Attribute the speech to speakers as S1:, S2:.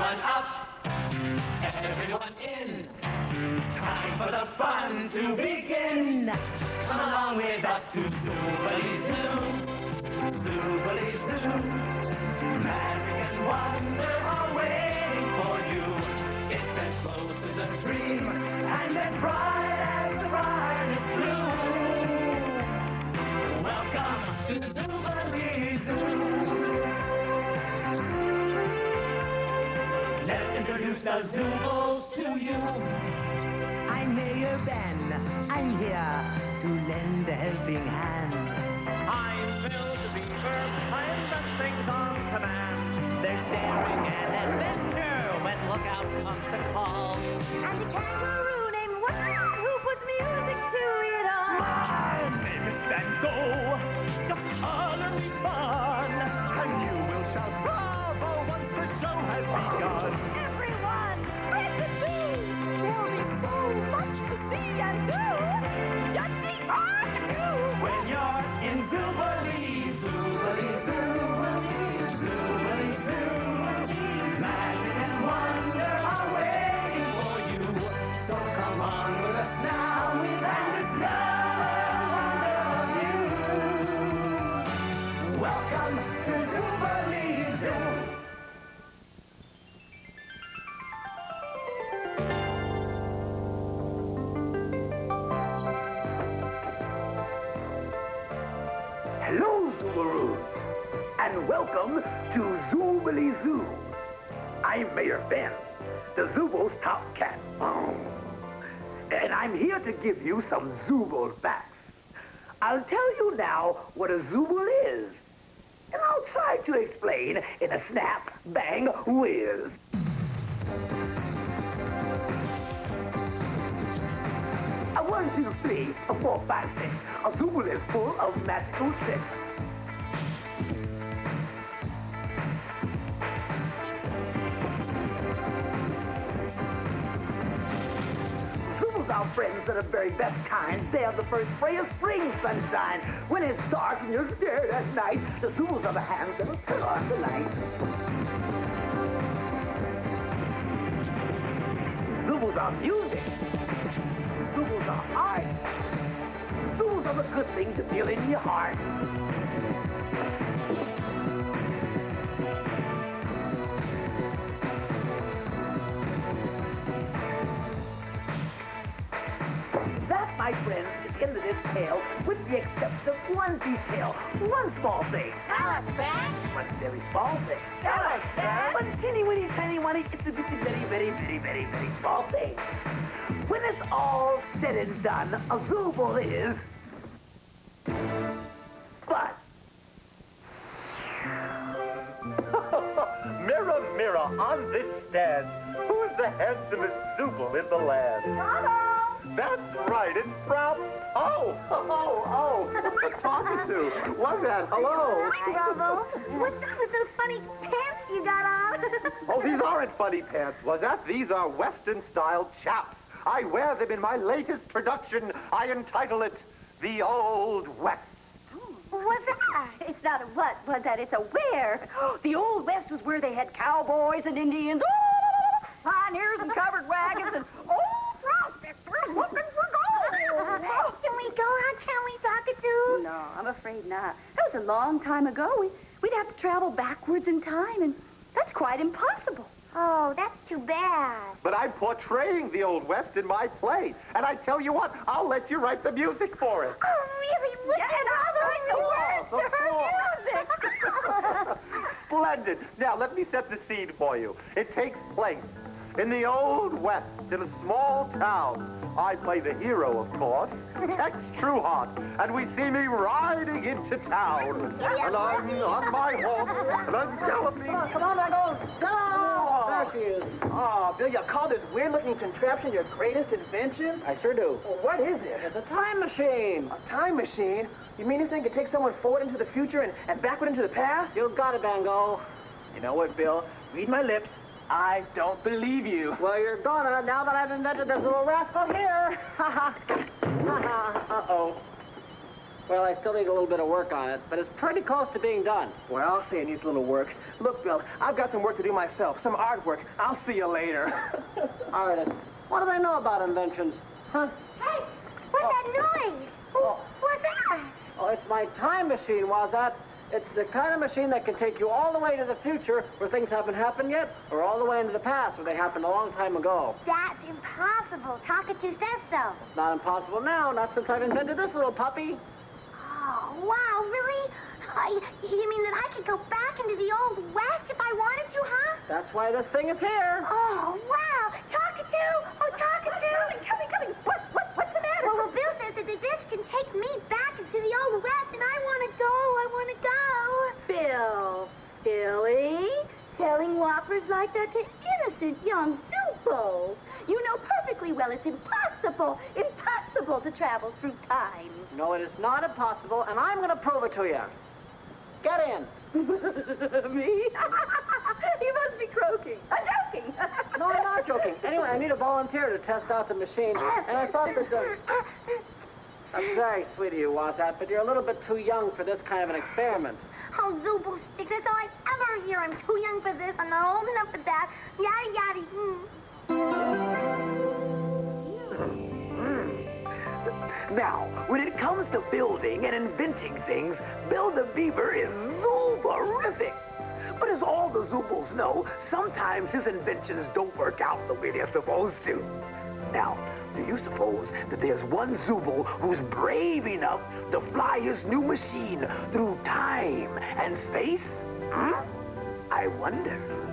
S1: Everyone up, everyone in. Time for the fun to begin. Come along with us to Zoobilee Zoo. Zoobilee Zoo. Magic and wonder are waiting for you. It's as close as a dream and as bright introduce the Zoobos to you.
S2: I'm Mayor Ben. I'm here to lend a helping hand.
S3: I'm Bill the Beaver. I'm the things on command. There's daring and adventure when lookout comes to call.
S1: Welcome to Zoo.
S4: Hello, Zoobaroos, and welcome to Zoobilee Zoo. I'm Mayor Ben, the Zoobo's top cat. And I'm here to give you some Zooble facts. I'll tell you now what a Zooble is, and I'll try to explain in a snap, bang, whiz. A one, two, three, a four, five, six. A Zooble is full of magical tricks. Are friends that the very best kind. They are the first ray of spring sunshine. When it's dark and you're scared at night, the Zoobles are the hands that'll turn on the light. Zoobles are music. Zoobles are art. Zoobles are the good things to feel in your heart. My friends, is the end of this tale, with the exception of one detail, one small thing.
S5: Tell us, Ben.
S4: One very small thing.
S5: Tell us, Ben.
S4: One teeny weeny tiny one, it's a bitty, very, very, very, very, very small thing. When it's all said and done, a Zooble is... But
S3: Mirror, mirror on this stand, who's the handsomest Zooble in the land?
S5: Hello.
S3: That's right, it's Sprout. Oh, oh, oh, oh. Talkatoo. What's that? Hello.
S5: Hi, Bravo. What's up with those funny pants you got on?
S3: Oh, these aren't funny pants, Whazzat? These are Western-style chaps. I wear them in my latest production. I entitle it The Old West.
S5: What's that?
S6: It's not a what, Whazzat? It's a where. The Old West was where they had cowboys and Indians, oh, No, I'm afraid not. That was a long time ago. We, we'd have to travel backwards in time, and that's quite impossible.
S5: Oh, that's too bad.
S3: But I'm portraying the Old West in my play. And I tell you what, I'll let you write the music for it.
S5: Oh, really? Would
S6: Yeah,
S5: you
S6: and I'll
S5: rather
S6: write the
S5: the
S6: words to her music.
S3: Splendid. Now, let me set the scene for you. It takes place in the Old West, in a small town. I play the hero, of course, Tex Trueheart, and we see me riding into town. And I'm on my horse, and I'm galloping.
S7: Come on, come on, Maggle. Go! Ah. There she is. Oh, Bill, you call this weird-looking contraption your greatest invention? I sure do. Well, what is it? It's a time machine. A time machine? You mean this thing can take someone forward into the future and, and backward into the past? You got it, Van Go. You know what, Bill? Read my lips. I don't believe you. Well, you're gonna now that I've invented this little rascal here. Ha ha. Ha ha. Uh-oh. Well, I still need a little bit of work on it, but it's pretty close to being done. Well, I'll say it needs a little work. Look, Bill, I've got some work to do myself, some artwork. I'll see you later. Artist, what do they know about inventions? Huh?
S5: Hey, what's that oh. noise?
S7: Oh.
S5: What's that?
S7: Oh, it's my time machine, Whazzat? It's the kind of machine that can take you all the way to the future where things haven't happened yet, or all the way into the past where they happened a long time ago.
S5: That's impossible. Talkatoo says so.
S7: It's not impossible now, not since I've invented this little puppy.
S5: Oh, wow, really? I, you mean that I could go back into the Old West if I wanted to, huh?
S7: That's why this thing is here.
S5: Oh, wow.
S6: Like that to innocent young Zubo. You know perfectly well it's impossible, impossible to travel through time.
S7: No, it is not impossible, and I'm going to prove it to you. Get in.
S6: Me? you must be croaking. I'm joking.
S7: No, I'm not joking. Anyway, I need a volunteer to test out the machine, and I thought that the... That's very sweet of you, Whazzat, but you're a little bit too young for this kind of an experiment.
S5: Oh, Zubo stick, that's all I ever hear. I'm too young for this. I'm not old enough for that. Yada, yada. Mm.
S4: Now, when it comes to building and inventing things, Bill the Beaver is zooberific. But as all the Zoobles know, sometimes his inventions don't work out the way they're supposed to. Now, do you suppose that there's one Zooble who's brave enough to fly his new machine through time and space? Hmm? I wonder.